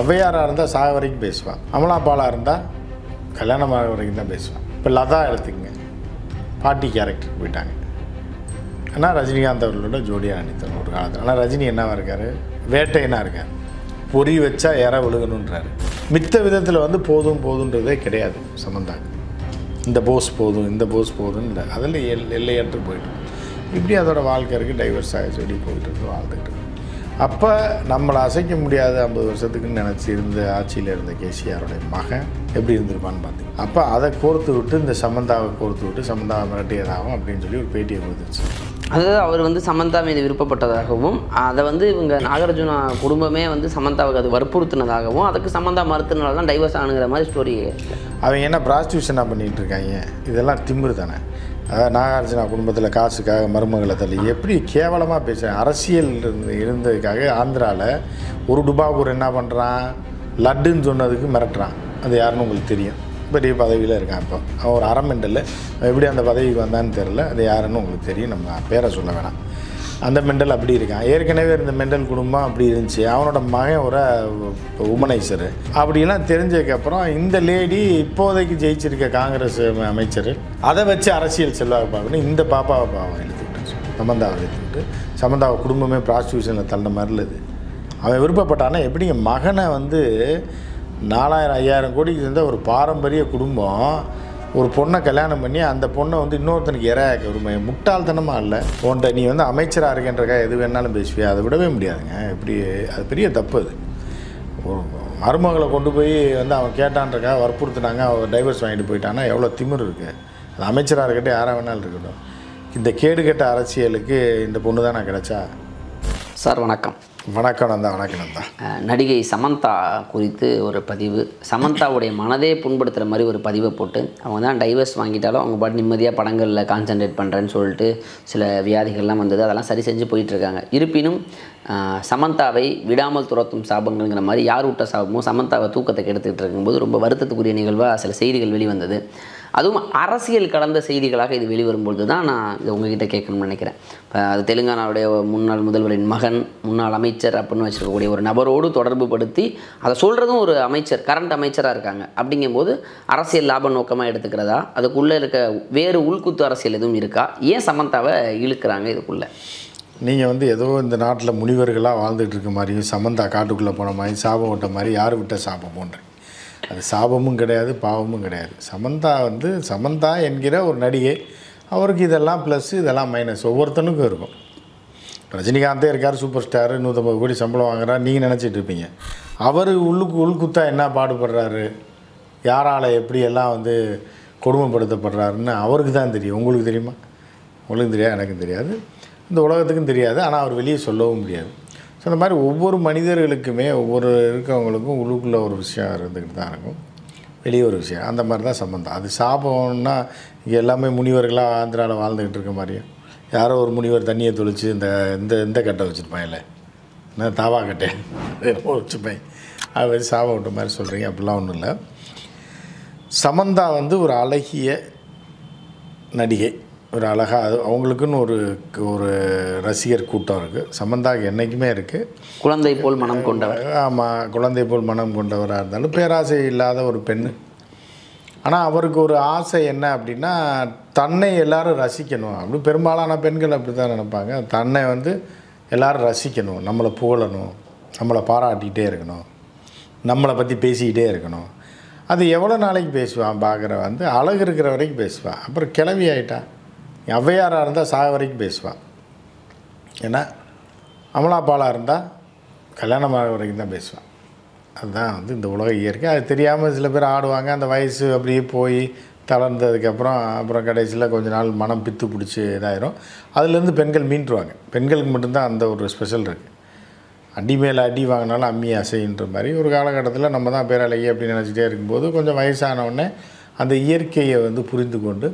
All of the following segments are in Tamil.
ஔவையாராக இருந்தால் சாக வரைக்கும் பேசுவான். அமலாபாலாக இருந்தால் கல்யாணம் ஆக வரைக்கும் தான் பேசுவான். இப்போ லதா எடுத்துக்கங்க. பாட்டி கேரக்டருக்கு போயிட்டாங்க. ஆனால் ரஜினிகாந்த் அவர்களோட ஜோடியாக நடித்தவர் ஒரு காலத்தில். ஆனால் ரஜினி என்னவாக இருக்கார்? வேட்டையனாக இருக்கார். பொறி வச்சா ஏற விழுகணுன்றாரு மித்த விதத்தில் வந்து போதும் போதுன்றதே கிடையாது சமந்தா. இந்த போஸ் போதும் இந்த போஸ் போதும் இல்லை. அதில் எல் எல்லையற்று போயிட்டு இப்படி அதோட வாழ்க்கை இருக்குது டைவர்ஸ் ஆகி சொல்லி போயிட்டு இருக்கு வாழ்ந்துட்டு அப்போ நம்மளை அசைக்க முடியாத ஐம்பது வருஷத்துக்குன்னு நினச்சி இருந்த ஆட்சியில் இருந்த கேசிஆருடைய மகன் எப்படி இருந்திருப்பான்னு பார்த்தீங்க அப்போ அதை கோர்த்து விட்டு இந்த சமந்தாவை கோர்த்து விட்டு சமந்தாவை மிரட்டியதாகும் அப்படின்னு சொல்லி ஒரு பேட்டியை கொடுத்துருச்சு. அதாவது அவர் வந்து சமந்தா மீது விருப்பப்பட்டதாகவும் அதை வந்து இவங்க நாகார்ஜுனா குடும்பமே வந்து சமந்தாவுக்கு அது வற்புறுத்தினதாகவும் அதுக்கு சமந்தா மறுத்துனால தான் டைவர்ஸ் ஆனுங்கிற மாதிரி ஸ்டோரி அவங்க என்ன ப்ராஸ்டியூஷனாக பண்ணிகிட்டு இருக்காங்க? இதெல்லாம் திமிரு தானே. நாகார்ஜுனா குடும்பத்தில் காசுக்காக மருமகளை தள்ளி. எப்படி கேவலமாக பேசுகிறேன் அரசியல் இருந்து இருந்ததுக்காக ஆந்திராவில் ஒரு டுபாக்கூர் என்ன பண்ணுறான் லட்டுன்னு சொன்னதுக்கு மிரட்டுறான். அது யாருன்னு உங்களுக்கு தெரியும். பெரிய பதவியில் இருக்கான் இப்போ. அவன் ஒரு அரை மெண்டல் எப்படி அந்த பதவிக்கு வந்தான்னு தெரில அது யாருன்னு உங்களுக்கு தெரியும். நம்ம பேரை சொல்ல வேணாம். அந்த மெண்டல் அப்படி இருக்கான் ஏற்கனவே இருந்த மெண்டல் குடும்பம் அப்படி இருந்துச்சு. அவனோட மகன் ஒரு உமனைசர் அப்படிலாம் தெரிஞ்சதுக்கப்புறம் இந்த லேடி இப்போதைக்கு ஜெயிச்சிருக்க காங்கிரஸ் அமைச்சர் அதை வச்சு அரசியல் செல்வாக்கு பார்க்கணும். இந்த பாப்பாவை பாவம் இழுத்துக்கிட்டு சமந்தாவை இழுத்துக்கிட்டு சமந்தாவை குடும்பமே ப்ராஸ்டியூஷனில் தள்ள மாதிரி அவன் விருப்பப்பட்டானா எப்படிங்க மகனை வந்து நாலாயிரம் ஐயாயிரம் கோடிக்கு இருந்த ஒரு பாரம்பரிய குடும்பம் ஒரு பொண்ணை கல்யாணம் பண்ணி அந்த பொண்ணை வந்து இன்னொருத்தனுக்கு இறையாக்க விரும்ப. முட்டாள்தனமாக இல்லை. உன்ட்ட நீ வந்து அமைச்சராக இருக்கன்றக்கா எது வேணாலும் பேசுவியா? அதை விடவே முடியாதுங்க. இப்படி அது பெரிய தப்பு அது. ஒரு மருமகளை கொண்டு போய் வந்து அவன் கேட்டான்றக்கா வற்புறுத்தினாங்க. அவன் டைவர்ஸ் வாங்கிட்டு போயிட்டான்னா எவ்வளோ திமிர் இருக்குது அது அமைச்சராக இருக்கட்டும் யாராக வேணாலும் இருக்கட்டும். இந்த கேடுகெட்ட அரசியலுக்கு இந்த பொண்ணு நான் கிடைச்சா? சார் வணக்கம். வணக்கம் நந்தா வணக்கம் நந்தா. நடிகை சமந்தா குறித்து ஒரு பதிவு. சமந்தாவுடைய மனதே புண்படுத்துகிற மாதிரி ஒரு பதிவை போட்டு அவங்க தான் டைவர்ஸ் வாங்கிட்டாலும் அவங்க பாட்டு நிம்மதியாக படங்களில் கான்சென்ட்ரேட் பண்ணுறேன்னு சொல்லிட்டு சில வியாதிகள்லாம் வந்தது. அதெல்லாம் சரி செஞ்சு போயிட்டுருக்காங்க. இருப்பினும் சமந்தாவை விடாமல் துரத்தும் சாபங்கள்ங்கிற மாதிரி யார் விட்ட சாபமோ சமந்தாவை தூக்கத்தை கெடுத்துக்கிட்டு இருக்கும்போது ரொம்ப வருத்தத்துக்குரிய நிகழ்வாக சில செய்திகள் வெளிவந்தது. அதுவும் அரசியல் கலந்த செய்திகளாக இது வெளிவரும்பொழுது தான் நான் இதை உங்ககிட்ட கேட்கணும்னு நினைக்கிறேன். இப்போ அது தெலுங்கானாவுடைய முன்னாள் முதல்வரின் மகன் முன்னாள் அமைச்சர் அப்படின்னு வச்சுருக்கக்கூடிய ஒரு நபரோடு தொடர்பு படுத்தி அதை சொல்கிறதும் ஒரு அமைச்சர் கரண்ட் அமைச்சராக இருக்காங்க. அப்படிங்கும்போது அரசியல் லாப நோக்கமாக எடுத்துக்கிறதா? அதுக்குள்ளே இருக்க வேறு உள்குத்து அரசியல் எதுவும் இருக்கா? ஏன் சமந்தாவை இழுக்கிறாங்க இதுக்குள்ளே? நீங்கள் வந்து ஏதோ இந்த நாட்டில் முனிவர்களாக வாழ்ந்துகிட்டு இருக்க மாதிரியும் சமந்தா காட்டுக்குள்ளே போன மாதிரி சாபம் விட்ட மாதிரி யார் விட்ட சாபம் போன்றேன் அது சாபமும் கிடையாது பாவமும் கிடையாது. சமந்தா வந்து சமந்தா என்கிற ஒரு நடிகை அவருக்கு இதெல்லாம் ப்ளஸ் இதெல்லாம் மைனஸ் ஒவ்வொருத்தனுக்கும் இருக்கும். ரஜினிகாந்தே இருக்கார் சூப்பர் ஸ்டாரு நூற்றம்பது கோடி சம்பளம் வாங்குறா நீங்கள் நினச்சிட்டு இருப்பீங்க. அவர் உள்ளுக்கு உள்குத்தா என்ன பாடுபடுறாரு? யாரால் எப்படி எல்லாம் வந்து கொடுமைப்படுத்தப்படுறாருன்னு அவருக்கு தான் தெரியும். உங்களுக்கு தெரியுமா? உங்களுக்கு தெரியாது எனக்கும் தெரியாது. இந்த உலகத்துக்கும் தெரியாது ஆனால் அவர் வெளியே சொல்லவும் முடியாது. ஸோ இந்த மாதிரி ஒவ்வொரு மனிதர்களுக்குமே ஒவ்வொரு இருக்கவங்களுக்கும் உள்ளுக்குள்ளே ஒரு விஷயம் இருந்துக்கிட்டு தான் இருக்கும். வெளியே ஒரு விஷயம். அந்த மாதிரி தான் சம்மந்தம் அது சாபம்னா இங்கே எல்லாமே முனிவர்களாக ஆந்திராவில் வாழ்ந்துக்கிட்டு இருக்க மாதிரியும் யாரோ ஒரு முனிவர் தண்ணியை தொளிச்சு இந்த இந்த இந்த கட்டை வச்சுருப்பான் இல்லை? நான் தாவா கட்டை? வச்சுப்பேன் அது வச்சு சாபம் விட்ட மாதிரி சொல்கிறீங்க அப்படிலாம் ஒன்றும் இல்லை. சமந்தா வந்து ஒரு அழகிய நடிகை. ஒரு அழகாக அது அவங்களுக்குன்னு ஒரு ஒரு ரசிகர் கூட்டம் இருக்குது சமந்தாக்கு என்றைக்குமே இருக்குது குழந்தை போல் மனம் கொண்டவர். ஆமாம் குழந்தை போல் மனம் கொண்டவராக இருந்தாலும் பேராசை இல்லாத ஒரு பெண் ஆனால் அவருக்கு ஒரு ஆசை என்ன அப்படின்னா தன்னை எல்லாரும் ரசிக்கணும். அப்படி பெரும்பாலான பெண்கள் அப்படி தான் நினைப்பாங்க. தன்னை வந்து எல்லாரும் ரசிக்கணும். நம்மளை புகழணும். நம்மளை பாராட்டிக்கிட்டே இருக்கணும். நம்மளை பற்றி பேசிக்கிட்டே இருக்கணும். அது எவ்வளோ நாளைக்கு பேசுவான் பார்க்குற வந்து? அழகு இருக்கிற வரைக்கும் பேசுவான். அப்புறம் கிளவி ஆயிட்டா? ஔவையாராக இருந்தால் சாக வரைக்கும் பேசுவான். ஏன்னா அமலாபாலாக இருந்தால் கல்யாணம் ஆகிற வரைக்கும் தான் பேசுவான். அதுதான் வந்து இந்த உலக இயற்கை. அது தெரியாமல் சில பேர் ஆடுவாங்க. அந்த வயசு அப்படியே போய் தளர்ந்ததுக்கப்புறம் அப்புறம் கடைசியில் கொஞ்ச நாள் மனம் பித்து பிடிச்சி இதாயிரும். அதுலேருந்து பெண்கள் மீண்டுருவாங்க பெண்களுக்கு மட்டும்தான் அந்த ஒரு ஸ்பெஷல் இருக்குது அடி மேலே அடி வாங்கினாலும் அம்மி அசைன்ற மாதிரி ஒரு காலகட்டத்தில் நம்ம தான் பேராலையே அப்படின்னு நினச்சிட்டே இருக்கும்போது கொஞ்சம் வயசானவுடனே அந்த இயற்கையை வந்து புரிந்து கொண்டு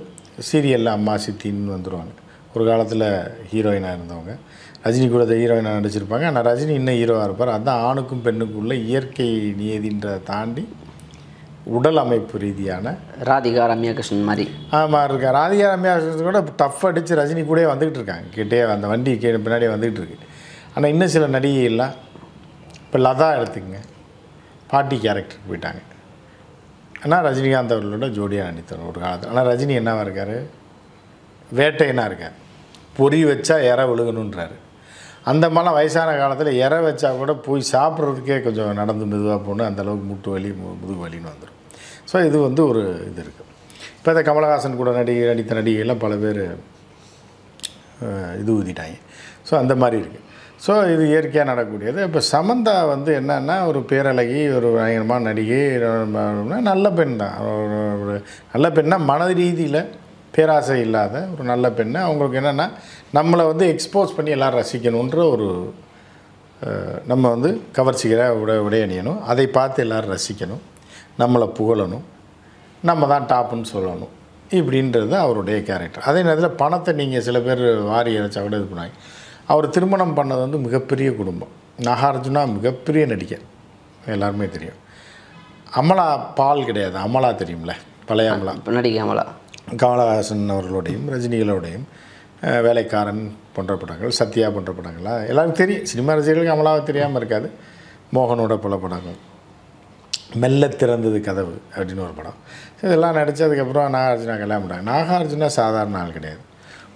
சீரியலில் அம்மா சித்தின்னு வந்துடுவாங்க ஒரு காலத்தில் ஹீரோயினாக இருந்தவங்க. ரஜினி கூட ஹீரோயினாக நடிச்சிருப்பாங்க. ஆனால் ரஜினி இன்னும் ஹீரோவாக இருப்பார். அதுதான் ஆணுக்கும் பெண்ணுக்கும் உள்ள இயற்கை நியதின்றதை தாண்டி உடல் அமைப்பு ரீதியான ராதிகா ரம்யா கிருஷ்ணன் மாதிரி. ஆமாம் இருக்கா ராதிகா ரம்யா கிருஷ்ணன் கூட டஃப் அடித்து ரஜினி கூடயே வந்துக்கிட்டு இருக்காங்க. கிட்டே அந்த வண்டி கீழே பின்னாடியே வந்துக்கிட்டு இருக்கு. ஆனால் இன்னும் சில நடிகைகள்லாம் இப்போ லதா எடுத்துக்கங்க. பாட்டி கேரக்டருக்கு போயிட்டாங்க. ஆனால் ரஜினிகாந்த் அவர்களோட ஜோடியாக நடித்தார் ஒரு காலத்தில். ஆனால் ரஜினி என்னவாக இருக்கார்? வேட்டையனாக இருக்கார். பொறி வச்சா இற விழுகணுன்றாரு அந்த மாதிரிலாம் வயசான காலத்தில் இற வச்சா கூட போய் சாப்பிட்றதுக்கே கொஞ்சம் நடந்து மெதுவாக போகணும் அந்தளவுக்கு முட்டு வலி மு- முதுகு வலின்னு வந்துடும் ஸோ இது வந்து ஒரு இது இருக்குது இப்போ இந்த கமலஹாசன் கூட நடிகை நடித்த நடிகைலாம் பல பேர் இது ஊதிட்டாங்க. ஸோ அந்த மாதிரி இருக்குது ஸோ இது இயற்கையாக நடக்கக்கூடியது. இப்போ சமந்தா வந்து என்னன்னா ஒரு பேரழகி ஒரு பயங்கரமான நடிகை நல்ல பெண் தான். ஒரு நல்ல பெண்ணாக மன ரீதியில் பேராசை இல்லாத ஒரு நல்ல பெண்ணு. அவங்களுக்கு என்னென்னா நம்மளை வந்து எக்ஸ்போஸ் பண்ணி எல்லோரும் ரசிக்கணுன்ற ஒரு நம்ம வந்து கவர்ச்சிக்கிற உடை உடை அணியணும். அதை பார்த்து எல்லோரும் ரசிக்கணும். நம்மளை புகழணும். நம்ம தான் டாப்புன்னு சொல்லணும். இப்படின்றது அவருடைய கேரக்டர் அதே நேரத்தில் பணத்தை நீங்கள் சில பேர் வாரி இறைச்சா கூட இது பண்ணாங்க அவர் திருமணம் பண்ணது வந்து மிகப்பெரிய குடும்பம். நாகார்ஜுனா மிகப்பெரிய நடிகர். எல்லாருமே தெரியும். அமலா பால் கிடையாது. அமலா தெரியும்ல? பழைய அமலா. நடிகை அமலா. கமலஹாசன் அவர்களோடையும் ரஜினிகளோடையும் வேலைக்காரன் போன்ற படங்கள் சத்யா போன்ற படங்கள்லாம் எல்லாருக்கும் தெரியும். சினிமா ரசிகர்களுக்கு அமலாவை தெரியாமல் இருக்காது. மோகனோட பல படங்கள். மெல்ல திறந்தது கதவு அப்படின்னு ஒரு படம். இதெல்லாம் நடித்ததுக்கப்புறம் நாகார்ஜுனா கல்யாணம் பண்ணாங்க நாகார்ஜுனா சாதாரண ஆள் கிடையாது.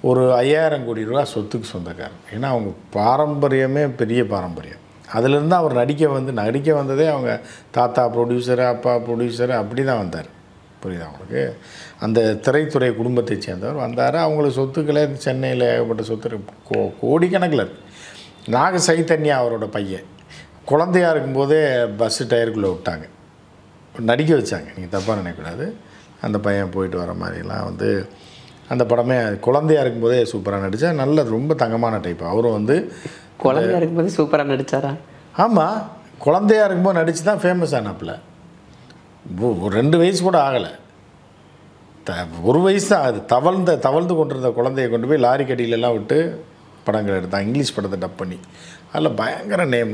ஒரு ஐயாயிரம் கோடி ரூபா சொத்துக்கு சொந்தக்காரர் ஏன்னா அவங்க பாரம்பரியமே பெரிய பாரம்பரியம். அதுலேருந்து அவர் நடிக்க வந்து நடிக்க வந்ததே அவங்க தாத்தா ப்ரொடியூசரு அப்பா ப்ரொடியூசரு அப்படி தான் வந்தார். புரியுதா அவங்களுக்கு அந்த திரைத்துறை குடும்பத்தை சேர்ந்தவர் வந்தார். அவங்களுக்கு சொத்துக்களே சென்னையில் ஏகப்பட்ட சொத்து கோ கோடிக்கணக்கில் நாக சைத்தன்யா அவரோட பையன். குழந்தையா இருக்கும்போதே பஸ்ஸு டயருக்குள்ளே விட்டாங்க. நடிக்க வச்சாங்க. நீங்கள் தப்பாக நினைக்கக்கூடாது. அந்த பையன் போயிட்டு வர மாதிரிலாம் வந்து அந்த படமே குழந்தையா இருக்கும்போதே சூப்பராக நடித்தா நல்ல ரொம்ப தங்கமான டைப் அவரும் வந்து குழந்தையா இருக்கும்போது சூப்பராக நடிச்சாரா? ஆமாம் குழந்தையா இருக்கும்போது நடித்து தான் ஃபேமஸ் ஆனாப்புல. ஒரு ரெண்டு வயசு கூட ஆகலை. த ஒரு வயசு தான் அது தவழ்ந்த தவழ்ந்து கொண்டிருந்த குழந்தைய கொண்டு போய் லாரி கடியிலலாம் விட்டு படங்கள் எடுத்தான். இங்கிலீஷ் படத்தை டப் பண்ணி. அதில் பயங்கர நேம்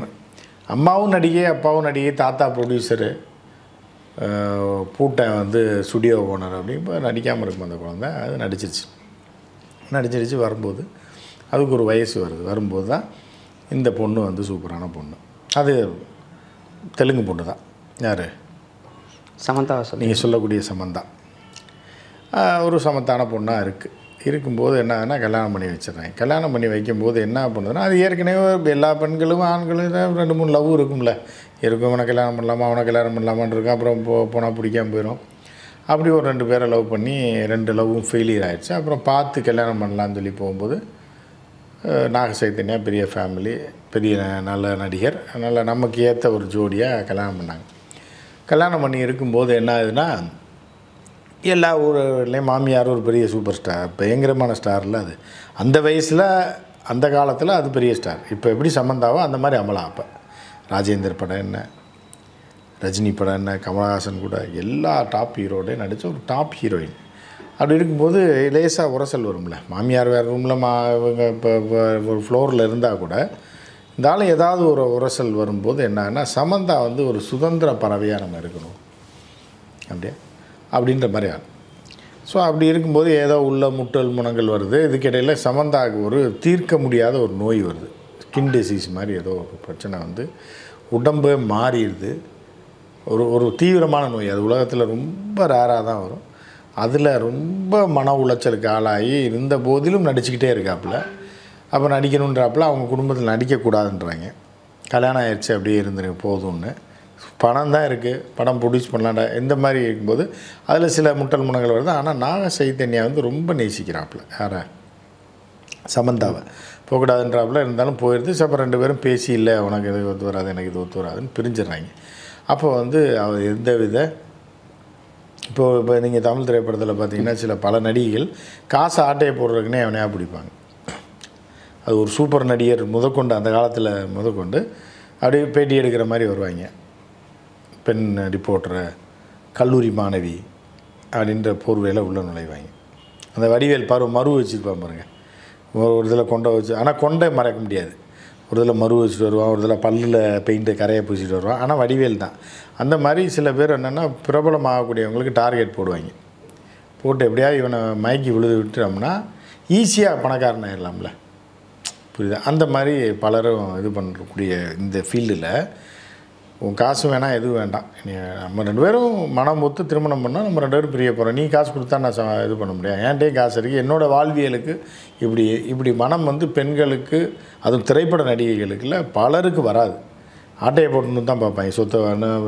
அம்மாவும் நடிகை அப்பாவும் நடிகை தாத்தா ப்ரொடியூசரு பூட்டை வந்து ஸ்டுடியோ ஓனர் அப்படின்னு இப்போ நடிக்காமல் இருக்கும் அந்த குழந்தை. அது நடிச்சிருச்சு. நடிச்சிருச்சு வரும்போது. அதுக்கு ஒரு வயசு வருது. வரும்போது தான் இந்த பொண்ணு வந்து சூப்பரான பொண்ணு. அது தெலுங்கு பொண்ணு தான். யார்? சமந்தாவை சொல்லி நீங்கள் சொல்லக்கூடிய சமந்தா. ஒரு சமத்தான பொண்ணாக இருக்குது இருக்கும்போது என்ன ஆகுனா கல்யாணம் பண்ணி வச்சிடறேன். கல்யாணம் பண்ணி வைக்கும்போது என்ன பண்ணுதுன்னா அது ஏற்கனவே எல்லா பெண்களும் ஆண்களும் ரெண்டு மூணு லவ் இருக்கும்ல. இருக்கும் அவனை கல்யாணம் பண்ணலாமா அவனை கல்யாணம் பண்ணலாமான்னு இருக்கும். அப்புறம் போ போனால் பிடிக்காமல் போயிடும் அப்படி ஒரு ரெண்டு பேரை லவ் பண்ணி ரெண்டு லவ்வும் ஃபெயிலியர் ஆகிடுச்சு அப்புறம் பார்த்து கல்யாணம் பண்ணலான்னு சொல்லி போகும்போது நாக சைத்தன்யா பெரிய ஃபேமிலி பெரிய நல்ல நடிகர். அதனால் நமக்கு ஏற்ற ஒரு ஜோடியாக கல்யாணம் பண்ணாங்க. கல்யாணம் பண்ணி இருக்கும்போது என்ன ஆகுதுன்னா எல்லா ஊர்லேயும் மாமியார் ஒரு பெரிய சூப்பர் ஸ்டார் பயங்கரமான ஸ்டாரில் அது. அந்த வயசில் அந்த காலத்தில் அது பெரிய ஸ்டார். இப்போ எப்படி சம்மந்தாவோ அந்த மாதிரி அமலா அப்போ. ராஜேந்தர் படம் என்ன ரஜினி படம் என்ன கமலஹாசன் கூட எல்லா டாப் ஹீரோடையும் நடித்த ஒரு டாப் ஹீரோயின் அப்படி இருக்கும்போது லேசாக உரசல் வரும்ல. மாமியார் வேறு ரூமில் மா இவங்க இப்போ ஒரு ஃப்ளோரில் இருந்தால் கூட இருந்தாலும் ஏதாவது ஒரு உரசல் வரும்போது என்னன்னா சமந்தா வந்து ஒரு சுதந்திர பறவையாக நம்ம இருக்கணும். அப்படியே? அப்படின்ற மாதிரி ஆகும். ஸோ அப்படி இருக்கும்போது ஏதோ உள்ள முட்டல் முனங்கள் வருது. இதுக்கிடையில் சமந்தாவுக்கு ஒரு தீர்க்க முடியாத ஒரு நோய் வருது. ஸ்கின் டிசீஸ் மாதிரி ஏதோ ஒரு பிரச்சனை வந்து உடம்பு மாறிடுது. ஒரு ஒரு தீவிரமான நோய். அது உலகத்தில் ரொம்ப ரேராக தான் வரும். அதில் ரொம்ப மன உளைச்சலுக்கு ஆளாகி இருந்த போதிலும் நடிச்சுக்கிட்டே இருக்காப்புல. அப்போ நடிக்கணுன்றாப்புல அவங்க குடும்பத்தில் நடிக்கக்கூடாதுன்றாங்க. கல்யாணம் ஆயிடுச்சு அப்படியே இருந்துரு போதும்னு. பணம் தான் இருக்குது படம் ப்ரொடியூஸ் பண்ணலாண்டா இந்த மாதிரி இருக்கும்போது அதில் சில முட்டல் முனங்கள் வருது. ஆனால் நாக சைத்தன்யா வந்து ரொம்ப நேசிக்கிறாப்புல. யாரை? சமந்தாவை. போகக்கூடாதுன்றாப்புல. இருந்தாலும் போயிடுது அப்புறம் ரெண்டு பேரும் பேசி இல்லை உனக்கு இது ஒத்து வராது. எனக்கு இது ஒத்து வராதுன்னு பிரிஞ்சிடுறாங்க. அப்போ வந்து அவர் எந்த வித இப்போ இப்போ நீங்கள் தமிழ் திரைப்படத்தில் பார்த்தீங்கன்னா சில பல நடிகைகள் காசு ஆட்டையை போடுறதுக்குன்னே அவனையா பிடிப்பாங்க. அது ஒரு சூப்பர் நடிகர் முதற்கொண்டு அந்த காலத்தில் முதற்கொண்டு அப்படியே பேட்டி எடுக்கிற மாதிரி வருவாங்க. பெண் ரிப்போர்ட்டரை கல்லூரி மாணவி அப்படின்ற போர்வையில் உள்ள நுழைவாங்க. அந்த வடிவேல் பருவம் மறு வச்சுருப்பான் பாருங்கள் ஒரு ஒரு இதில் கொண்டை வச்சு ஆனால் கொண்டை மறக்க முடியாது. ஒரு இதில் மறு வச்சுட்டு வருவான் ஒரு இதில் பல்லில் பெயிண்ட்டு கரையை பூசிட்டு வருவான். ஆனால் வடிவேல் தான். அந்த மாதிரி சில பேர் என்னென்னா பிரபலம் ஆகக்கூடியவங்களுக்கு டார்கெட் போடுவாங்க. போட்டு எப்படியாவது இவனை மயக்கி விழுது விட்டுட்டோம்னா ஈஸியாக பணக்காரன் ஆயிடலாம்ல. புரியுதா? அந்த மாதிரி பலரும் இது பண்ணக்கூடிய இந்த ஃபீல்டில் உன் காசு வேணாம் எதுவும் வேண்டாம். நீ நம்ம ரெண்டு பேரும் மனம் ஒத்து திருமணம் பண்ணால் நம்ம ரெண்டு பேரும் பிரிய போகிறோம் நீ காசு கொடுத்தா நான் இது பண்ண முடியாது. என்கிட்டயும் காசு இருக்குது என்னோடய வாழ்வியலுக்கு இப்படி இப்படி மனம் வந்து பெண்களுக்கு அதுவும் திரைப்பட நடிகைகளுக்குல பலருக்கு வராது. ஆட்டையை போட்டணும் தான் பார்ப்பாங்க. சொத்தை வேணும்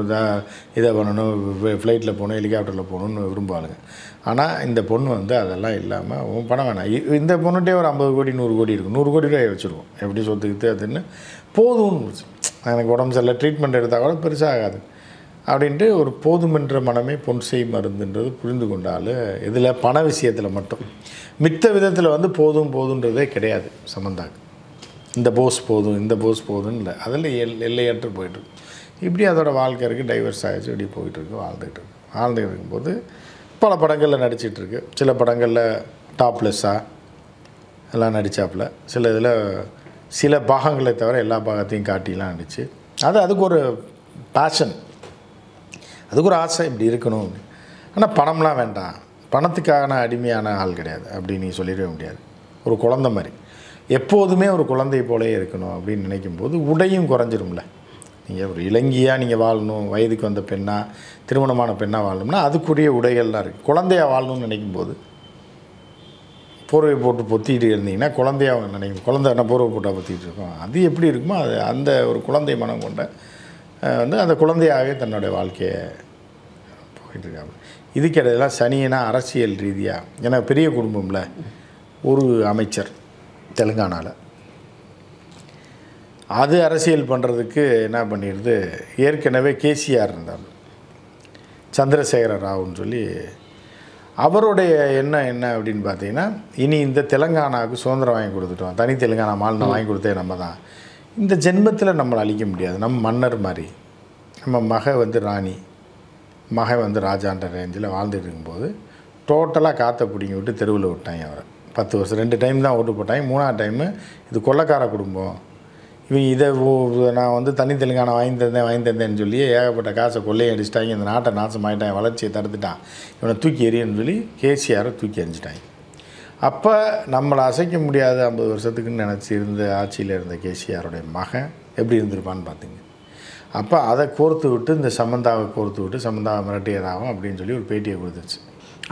இதை பண்ணணும் ஃப்ளைட்டில் போகணும் ஹெலிகாப்டரில் போகணும்னு விரும்புவாளுங்க. ஆனால் இந்த பொண்ணு வந்து அதெல்லாம் இல்லாமல் உன் பணம் வேணாம். இந்த பொண்ணுகிட்டே ஒரு ஐம்பது கோடி நூறு கோடி இருக்கும். நூறு கோடி ரூபாய் வச்சுருவோம். எப்படி சொத்துக்கிட்டு அதுன்னு போதும்னு எனக்கு உடம்பு சரியில்லை ட்ரீட்மெண்ட் எடுத்தால் கூட பெருசாக ஆகாது அப்படின்ட்டு ஒரு போதுமென்ற மனமே பொன் செய் மருந்துன்றது புரிந்து கொண்டால் இதில் பண விஷயத்தில் மட்டும். மித்த விதத்தில் வந்து போதும் போதுன்றதே கிடையாது சமந்தாக்கு. இந்த போஸ் போதும் இந்த போஸ் போதும்னு இல்லை. அதில் எல் எல்லையற்று போயிட்டுருக்கு இப்படி அதோடய வாழ்க்கை இருக்குது டைவர்ஸ் ஆகிடுச்சு இப்படி போயிட்டுருக்கு வாழ்ந்துகிட்டு இருக்கு. வாழ்ந்துகிட்டு இருக்கும்போது பல படங்களில் நடிச்சிட்ருக்கு சில படங்களில் டாப்லெஸ்ஸாக எல்லாம் நடித்தாப்புல சில இதில் சில பாகங்களை தவிர எல்லா பாகத்தையும் காட்டிலாம் இருந்துச்சு அது அதுக்கு ஒரு பேஷன் அதுக்கு ஒரு ஆசை இப்படி இருக்கணும். ஆனால் பணம்லாம் வேண்டாம். பணத்துக்கான அடிமையான ஆள் கிடையாது. அப்படின்னு நீ சொல்லிடவே முடியாது. ஒரு குழந்தை மாதிரி. எப்போதுமே ஒரு குழந்தை போலே இருக்கணும் அப்படின்னு நினைக்கும்போது உடையும் குறைஞ்சிரும்ல. நீங்கள் ஒரு இளங்கியாக நீங்கள் வாழணும். வயதுக்கு வந்த பெண்ணாக திருமணமான பெண்ணாக வாழணும்னா அதுக்குரிய உடைகள்லாம் இருக்குது குழந்தையாக வாழணும்னு நினைக்கும்போது போர்வை போட்டு பொத்திட்டு இருந்தீங்கன்னா குழந்தையாக நினைக்கும் குழந்தை என்ன போர்வை போட்டால் பொத்திட்டு இருக்கோம்? அது எப்படி இருக்குமோ அது அந்த ஒரு குழந்தை மனம் கொண்ட வந்து அந்த குழந்தையாகவே தன்னுடைய வாழ்க்கையை போயிட்டு இருக்காங்க. இதுக்கிடையிலாம் சனியனா அரசியல் ரீதியாக ஏன்னா பெரிய குடும்பம்ல ஒரு அமைச்சர் தெலுங்கானாவில் அது அரசியல் பண்ணுறதுக்கு என்ன பண்ணிடுது? ஏற்கனவே கேசிஆர் இருந்தார் சந்திரசேகர ராவுன்னு சொல்லி அவருடைய எண்ணம் என்ன அப்படின்னு பார்த்தீங்கன்னா இனி இந்த தெலுங்கானாவுக்கு சுதந்திரம் வாங்கி கொடுத்துட்டோம். தனி தெலுங்கானா மாநிலம் வாங்கி கொடுத்தே நம்ம தான். இந்த ஜென்மத்தில் நம்மளை அழிக்க முடியாது. நம்ம மன்னர் மாதிரி. நம்ம மக வந்து ராணி மகன் வந்து ராஜான்ற ரேஞ்சில் வாழ்ந்துட்டு இருக்கும்போது டோட்டலாக காற்றை பிடிங்கி விட்டு தெருவில் விட்டாங்க அவரை. பத்து வருஷம். ரெண்டு டைம் தான் ஓட்டு போட்டாங்க. மூணாவது டைமு இது கொள்ளக்கார குடும்பம். இவங்க இதை நான் வந்து தனி தெலுங்கானா வாங்கி தந்தேன் வாங்கி தந்தேன்னு சொல்லி ஏகப்பட்ட காசை கொள்ளையை அடிச்சிட்டாங்க. இந்த நாட்டை நாசமாயிட்டான் வளர்ச்சியை தடுத்துட்டான். இவனை தூக்கி எறியன்னு சொல்லி கேசிஆரை தூக்கி எறிஞ்சிட்டாங்க. அப்போ நம்மளை அசைக்க முடியாத ஐம்பது வருஷத்துக்குன்னு நினச்சி இருந்த ஆட்சியில் இருந்த கேசிஆருடைய மகன் எப்படி இருந்திருப்பான்னு பார்த்துங்க அப்போ அதை கோர்த்து விட்டு இந்த சமந்தாவை கோர்த்து விட்டு சமந்தாவை மிரட்டியதாகும் அப்படின்னு சொல்லி ஒரு பேட்டியை கொடுத்துருச்சு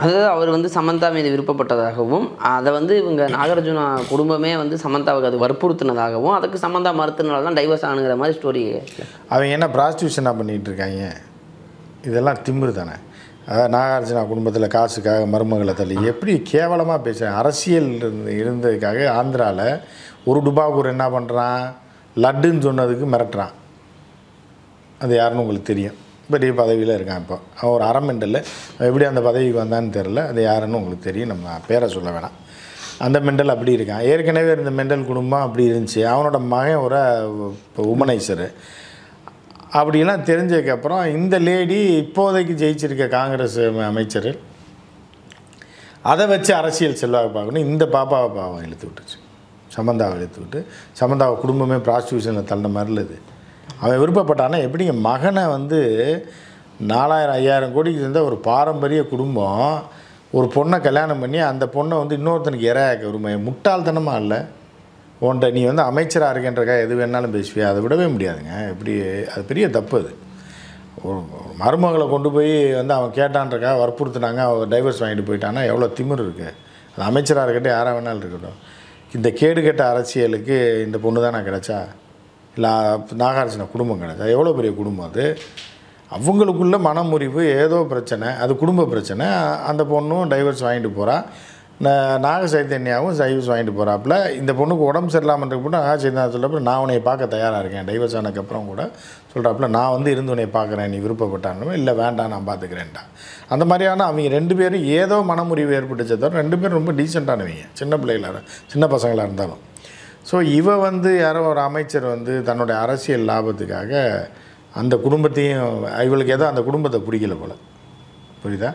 அதாவது அவர் வந்து சமந்தா மீது விருப்பப்பட்டதாகவும் அதை வந்து இவங்க நாகார்ஜுனா குடும்பமே வந்து சமந்தாவுக்கு அது வற்புறுத்தினதாகவும் அதுக்கு சமந்தா மறுத்தனால தான் டைவர்ஸ் ஆனுங்கிற மாதிரி ஸ்டோரி அவங்க என்ன ப்ராஸ்டியூஷனாக பண்ணிகிட்டு இருக்காங்க? இதெல்லாம் திமிரு தானே. அதாவது நாகார்ஜுனா குடும்பத்தில் காசுக்காக மருமகளை தள்ளி எப்படி கேவலமாக பேசுகிறேன் அரசியல் இருந்து இருந்ததுக்காக ஆந்திராவில் ஒரு டுபாகூர் என்ன பண்ணுறான் லட்டுன்னு சொன்னதுக்கு மிரட்டுறான். அது யாருன்னு உங்களுக்கு தெரியும். பெரிய பதவியில் இருக்கான் இப்போ. அவன் ஒரு அறமெண்டல் எப்படி அந்த பதவிக்கு வந்தான்னு தெரில அது யாருன்னு உங்களுக்கு தெரியும். நம்ம பேரை சொல்ல வேணாம். அந்த மெண்டல் அப்படி இருக்கான். ஏற்கனவே இருந்த மெண்டல் குடும்பம் அப்படி இருந்துச்சு. அவனோட மகன் ஒரு இப்போ உமனைசரு. அப்படிலாம் தெரிஞ்சதுக்கப்புறம் இந்த லேடி இப்போதைக்கு ஜெயிச்சிருக்க காங்கிரஸ் அமைச்சர் அதை வச்சு அரசியல் செல்வாக்கு பார்க்கணும். இந்த பாப்பாவை பாவம் இழுத்து விட்டுச்சு சமந்தாவை இழுத்து விட்டு. சமந்தாவை குடும்பமே ப்ராஸ்டியூஷனில் தள்ள மாதிரி இது. அவன் விருப்பப்பட்டானா எப்படிங்க? மகனை வந்து நாலாயிரம் ஐயாயிரம் கோடிக்கு இருந்த ஒரு பாரம்பரிய குடும்பம் ஒரு பொண்ணை கல்யாணம் பண்ணி அந்த பொண்ணை வந்து இன்னொருத்தனுக்கு இரையாக்க விரும்ப முட்டாள்தனமாக இல்லை? உன்ட்ட நீ வந்து அமைச்சராக இருக்கேன்றக்கா எது வேணாலும் பேசுவியா? அதை விடவே முடியாதுங்க. எப்படி அது பெரிய தப்பு அது. ஒரு மருமகளை கொண்டு போய் வந்து அவன் கேட்டான்றக்கா வற்புறுத்தினாங்க. அவன் டைவர்ஸ் வாங்கிட்டு போயிட்டான்னா எவ்வளோ திமிர் இருக்குது அது அமைச்சராக இருக்கட்டும் யாராக வேணாலும் இருக்கட்டும். இந்த கேடு கெட்ட அரசியலுக்கு இந்த பொண்ணு நான் கிடச்சா? இல்லை நாகார்ஜுன குடும்பம் கிடச்சா எவ்வளோ பெரிய குடும்பம் அது? அவங்களுக்குள்ள மனமுறிவு ஏதோ பிரச்சனை அது குடும்ப பிரச்சனை. அந்த பொண்ணும் டைவர்ஸ் வாங்கிட்டு போகிறா நாக சைத்தன்யாவும் சைவர்ஸ் வாங்கிட்டு போகிறாப்புல இந்த பொண்ணுக்கு உடம்பு சரியில்லாமல் கூட நாக சைத்தன்யா சொல்கிறப்ப நான் உன்னை பார்க்க தயாராக இருக்கேன். டைவர்ஸ் ஆனதுக்கப்புறம் கூட சொல்கிறாப்புல நான் வந்து இருந்து உன்னை பார்க்குறேன். நீ விருப்பப்பட்டான்னு இல்லை வேண்டாம் நான் பார்த்துக்கிறேன்டா. அந்த மாதிரியான அவங்க ரெண்டு பேரும் ஏதோ மனமுறிவு ஏற்பட்டுச்சே தவிர ரெண்டு பேரும் ரொம்ப டீசெண்டானவங்க சின்ன பிள்ளைகளாக சின்ன பசங்களாக இருந்தாலும். ஸோ இவ வந்து யாரோ ஒரு அமைச்சர் வந்து தன்னுடைய அரசியல் லாபத்துக்காக அந்த குடும்பத்தையும் இவளுக்கு ஏதோ அந்த குடும்பத்தை பிடிக்கல போல். புரியுதா?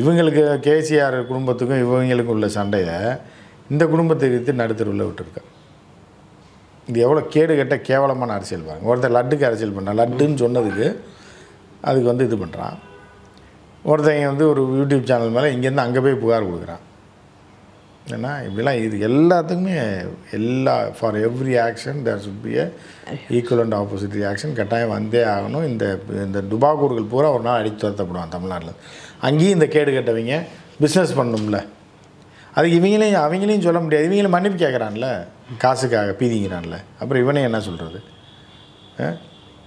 இவங்களுக்கு கேசிஆர் குடும்பத்துக்கும் இவங்களுக்கும் உள்ள சண்டையை இந்த குடும்பத்தை விற்று நடுத்தருவில் விட்டுருக்கா. இது எவ்வளோ கேடு கெட்ட கேவலமான அரசியல் பாருங்க. ஒருத்தர் லட்டுக்கு அரசியல் பண்ணான் லட்டுன்னு சொன்னதுக்கு அதுக்கு வந்து இது பண்ணுறான் ஒருத்தங்க வந்து ஒரு யூடியூப் சேனல் மேலே இங்கேருந்து அங்கே போய் புகார் கொடுக்குறான். ஏன்னா இப்படிலாம் இது எல்லாத்துக்குமே எல்லா for every action there should be a equal and opposite reaction கட்டாயம் வந்தே ஆகணும். இந்த இந்த துபாகூர்கள் பூரா ஒரு நாள் அடித்து துரத்தப்படுவான் தமிழ்நாட்டில். அங்கேயும் இந்த கேடு கட்டவங்க பிஸ்னஸ் பண்ணணும்ல அதுக்கு இவங்களையும் அவங்களையும் சொல்ல முடியாது. இவங்களும் மன்னிப்பு கேட்குறான்ல காசுக்காக பீதிங்கிறான்ல. அப்புறம் இவனே என்ன சொல்கிறது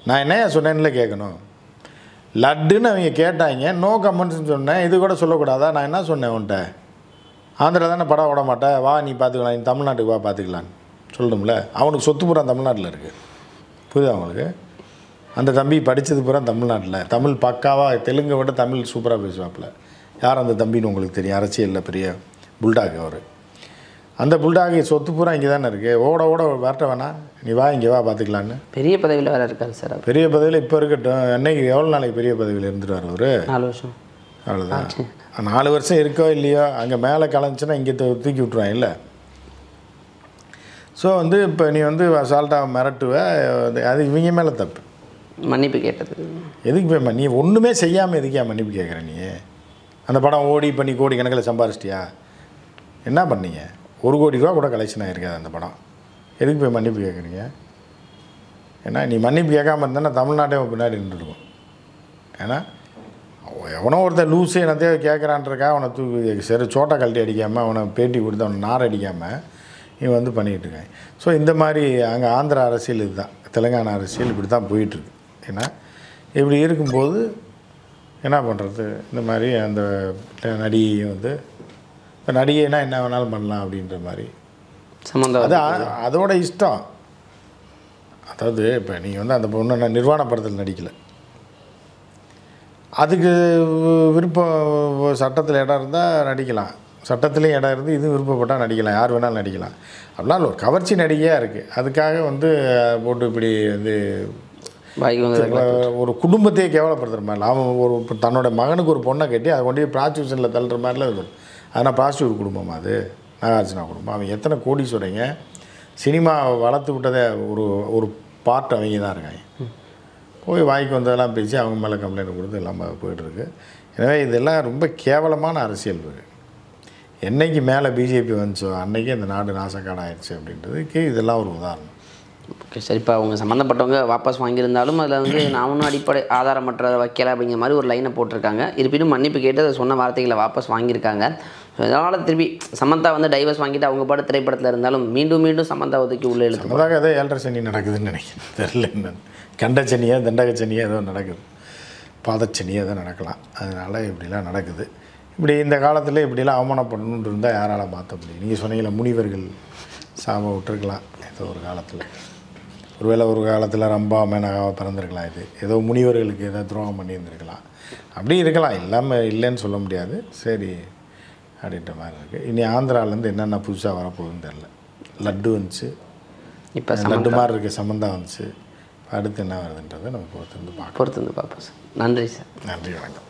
நான் என்ன சொன்னேன்ல கேட்கணும் லட்டுன்னு அவங்க கேட்டாங்க. நோ கமெண்ட்ஸ்னு சொன்னேன். இது கூட சொல்லக்கூடாதா? நான் என்ன சொன்னேன் உன்கிட்ட? ஆந்திரா தானே படம் விட மாட்டேன் வா நீ பார்த்துக்கலாம் நீ தமிழ்நாட்டுக்கு வா பார்த்துக்கலான்னு சொல்லணும்ல? அவனுக்கு சொத்து பூரா தமிழ்நாட்டில் இருக்குது புரியுதா அவங்களுக்கு அந்த தம்பி படித்தது பூரா தமிழ்நாட்டில். தமிழ் பக்காவாக தெலுங்கை விட தமிழ் சூப்பராக பேசுவாப்புல. யார் அந்த தம்பின்னு உங்களுக்கு தெரியும்? அரசியலில் பெரிய புல்டாக் அவர். அந்த புல்டாக் சொத்து பூரா இங்கே தானே இருக்குது ஓட ஓட வரட்ட வேணாம். நீ வா இங்கே வா பார்த்துக்கலான்னு பெரிய பதவியில் வேறு இருக்காரு சார் பெரிய பதவியில் இப்போ இருக்கட்டும். என்னைக்கு எவ்வளோ நாளைக்கு பெரிய பதவியில் இருந்துருவார் அவர்? நாலு வருஷம். அவ்வளோதான் நாலு வருஷம் இருக்கோ இல்லையோ அங்கே மேலே கலைஞ்சுன்னா இங்கே தூக்கி விட்ருவான் இல்லை? ஸோ வந்து இப்போ நீ வந்து அசால்ட்டாக மிரட்டுவ அது- இவங்க மேலே தப்பு. மன்னிப்பு கேட்டது. எதுக்கு போய் நீ ஒன்றுமே செய்யாமல் எதுக்கு ஏன் மன்னிப்பு கேட்குற நீ? அந்த படம் ஓடி பண்ணி கோடி கணக்கில் சம்பாரிச்சிட்டியா? என்ன பண்ணீங்க? ஒரு கோடி ரூபா கூட கலெக்ஷன் ஆகிருக்காது அந்த படம். எதுக்கு போய் மன்னிப்பு கேட்குறீங்க ஏன்னா நீ மன்னிப்பு கேட்காம இருந்தானே தமிழ்நாட்டே பின்னாடி நின்றுருக்கும் ஏன்னா எவனோ ஒருத்தன் லூஸு என்னத்தையோ கேட்குறான்றக்கா அவனை தூக்கி சரி சோட்டா கழட்டி அடிக்காமல் அவனை பேட்டி கொடுத்து அவனை நார் அடிக்காமல் இவன் வந்து பண்ணிக்கிட்டு இருக்காங்க ஸோ இந்த மாதிரி அங்கே ஆந்திரா அரசியல் இதுதான். தெலுங்கானா அரசியல் இப்படி தான் போயிட்டுருக்கு. ஏன்னா இப்படி இருக்கும்போது என்ன பண்ணுறது இந்த மாதிரி அந்த நடிகையை வந்து இப்போ நடிகைனா என்ன வேணாலும் பண்ணலாம் அப்படின்ற மாதிரி. அது அதோட இஷ்டம். அதாவது இப்போ நீங்கள் வந்து அந்த பொண்ணு நான் நிர்வாண படத்தில் நடிக்கலை. அதுக்கு விருப்பம் சட்டத்தில் இடம் இருந்தால் நடிக்கலாம். சட்டத்துலேயும் இடம் இருந்து இது விருப்பப்பட்டால் நடிக்கலாம். யார் வேணாலும் நடிக்கலாம். அப்படிலாம் ஒரு கவர்ச்சி நடிகையாக இருக்குது அதுக்காக வந்து போட்டு இப்படி வந்து ஒரு குடும்பத்தையே கேவலப்படுத்துகிற மாதிரி அவன் ஒரு தன்னோட மகனுக்கு ஒரு பொண்ணை கட்டி அதை கொண்டு போய் ப்ராஸ்டியூஷனில் தள்ளுற மாதிரிலாம் இருக்கும். அதனால் ப்ராஸ்டியூட் குடும்பமா அது? நாகார்ஜுனா குடும்பம். அவன் எத்தனை கோடீஸ்வரங்க. சினிமா வளர்த்து விட்டதே ஒரு ஒரு பார்ட் அவங்க தான் இருக்காங்க. போய் வாய்க்கு வந்ததெல்லாம் பேசி அவங்க மேலே கம்ப்ளைண்ட் கொடுத்து எல்லாமே போயிட்டுருக்கு. எனவே இதெல்லாம் ரொம்ப கேவலமான அரசியல் இருக்குது என்னைக்கு மேலே பிஜேபி வந்துச்சோ அன்றைக்கி இந்த நாடு நாசக்காடாயிடுச்சு அப்படின்றதுக்கு இதெல்லாம் ஒரு உதாரணம். ஓகே சார் இப்போ அவங்க சம்மந்தப்பட்டவங்க வாபஸ் வாங்கியிருந்தாலும் அதில் வந்து நான் ஒன்றும் அடிப்படை ஆதாரமற்ற வைக்கல அப்படிங்கிற மாதிரி ஒரு லைனை போட்டிருக்காங்க. இருப்பினும் மன்னிப்பு கேட்டு அதை சொன்ன வார்த்தைகளை வாபஸ் வாங்கியிருக்காங்க. அதனால் திருப்பி சமந்தா வந்து டைவர்ஸ் வாங்கிட்டு அவங்க பாட்டு திரைப்படத்தில் இருந்தாலும் மீண்டும் மீண்டும் சமந்தா ஒதுக்கி உள்ளே எழுத்து அதாக ஏதோ ஏழரை சனி நடக்குதுன்னு நினைக்கிறேன். தெரில என்னன்னு. கண்டச்சனியா தண்டகச்சனியா ஏதோ நடக்குது. பாதச்சனியாக ஏதோ நடக்கலாம். அதனால் இப்படிலாம் நடக்குது. இப்படி இந்த காலத்தில் இப்படிலாம் அவமானப்படணுன்னு இருந்தால் யாரால் மாற்ற முடியும். நீங்கள் சொன்னீங்களா முனிவர்கள் சாம விட்டுருக்கலாம். ஏதோ ஒரு காலத்தில். ஒருவேளை ஒரு காலத்தில் ரம்பா மேனகாவாக பிறந்திருக்கலாம் இது. ஏதோ முனிவர்களுக்கு ஏதோ துரோகம் பண்ணியிருந்திருக்கலாம். அப்படி இருக்கலாம். இல்லாமல் இல்லைன்னு சொல்ல முடியாது. சரி அப்படின்ற மாதிரி இருக்குது இனி ஆந்திராவிலேருந்து என்னென்ன புதுசாக வரப்போகுதுன்னு தெரில லட்டு வந்துச்சு. இப்போ லட்டு மாதிரி இருக்க சம்மந்தம் வந்துச்சு. அடுத்து என்ன வருதுன்றதை நம்ம பொறுத்து வந்து பார்க்கலாம். பொறுத்து வந்து பார்ப்போம் சார். நன்றி சார். நன்றி வணக்கம்.